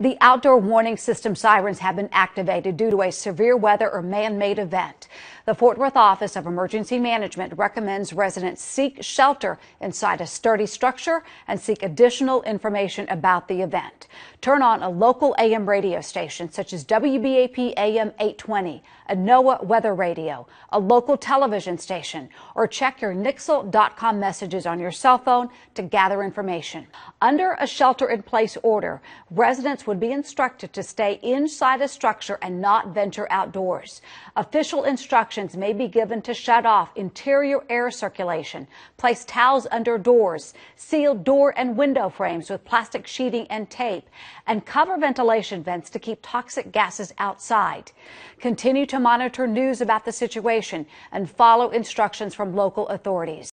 The outdoor warning system sirens have been activated due to a severe weather or man-made event. The Fort Worth Office of Emergency Management recommends residents seek shelter inside a sturdy structure and seek additional information about the event. Turn on a local AM radio station such as WBAP AM 820, a NOAA weather radio, a local television station, or check your Nixle.com messages on your cell phone to gather information. Under a shelter in place order, residents would be instructed to stay inside a structure and not venture outdoors. Official instructions may be given to shut off interior air circulation, place towels under doors, seal door and window frames with plastic sheeting and tape, and cover ventilation vents to keep toxic gases outside. Continue to monitor news about the situation and follow instructions from local authorities.